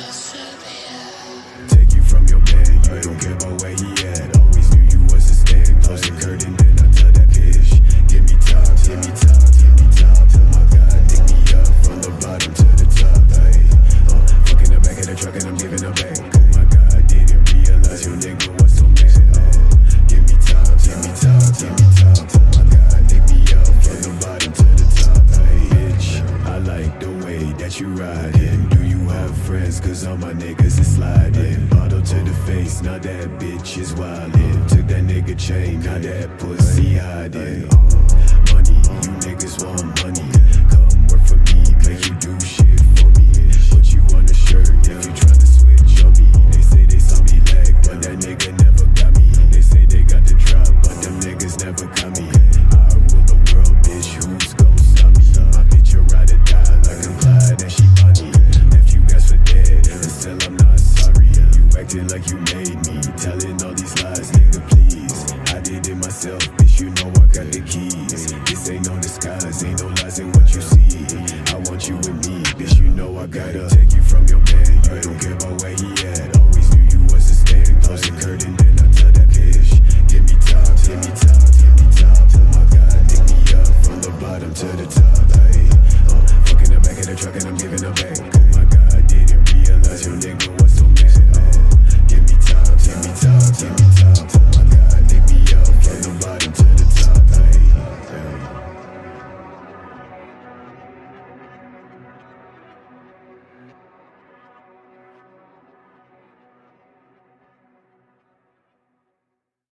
Take you from your bed, you don't care about where he at. Always knew you was a snake. Close the curtain, then I tell that bitch, give me top, give me top, give me top. Oh my God, dig me up from the bottom to the top. Hey, uh, the back of the truck and I'm giving a bang. That you riding. Do you have friends? Cause all my niggas is sliding. Bottle to the face, now that bitch is wildin'. Took that nigga chain, now that pussy hiding. acting like you made me. Telling all these lies, nigga, please. I did it myself, bitch, you know I got the keys. This ain't no disguise, ain't no lies in what you see. I want you with me, bitch, you know I gotta take you from your bed. You don't care about where he at, always knew you was a stand. Close the curtain, then I tell that bitch, give me top, give me top, give me top. Oh my god, me up from the bottom to the top. Ay, uh, fuckin' the back of the truck and I'm giving back. Oh my god, didn't realize your nigga.